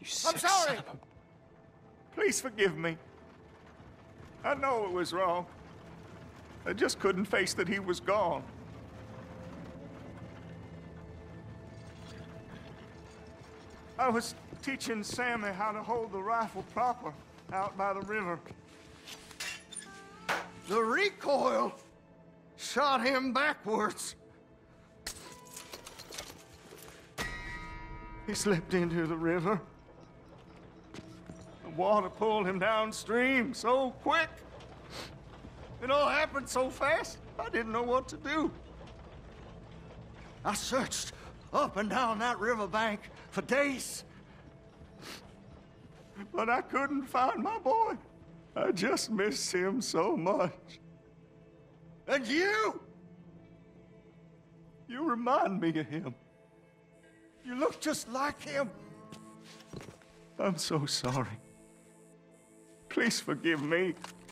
You I'm sorry. son of a- Please forgive me. I know it was wrong. I just couldn't face that he was gone. I was teaching Sammy how to hold the rifle proper out by the river. The recoil shot him backwards. He slipped into the river. Water pulled him downstream so quick. It all happened so fast, I didn't know what to do. I searched up and down that riverbank for days. But I couldn't find my boy. I just miss him so much. And you! You remind me of him. You look just like him. I'm so sorry. Please forgive me.